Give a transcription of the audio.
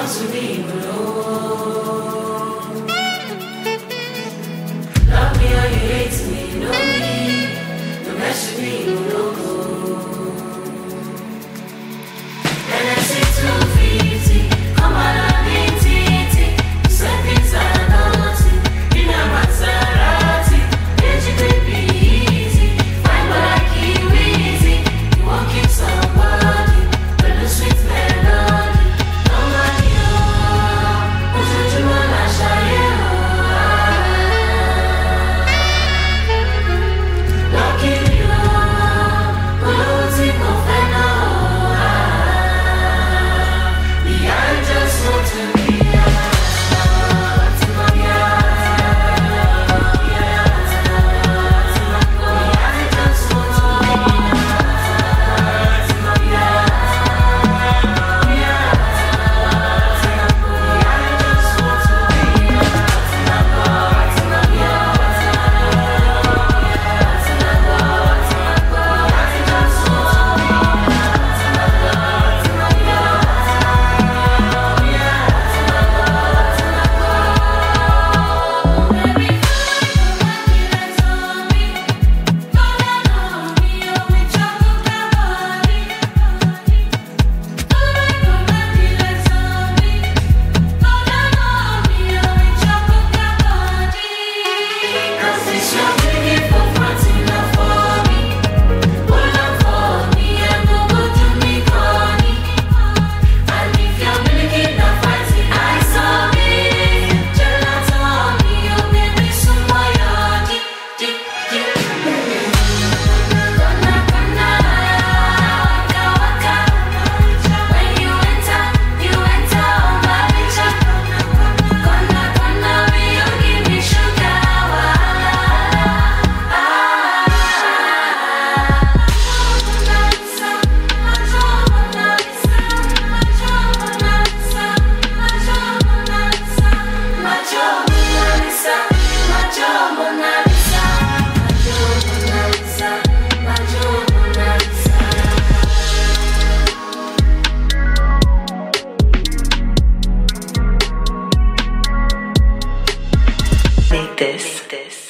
Love me or you hate me, you know me. The best should Francis, límites.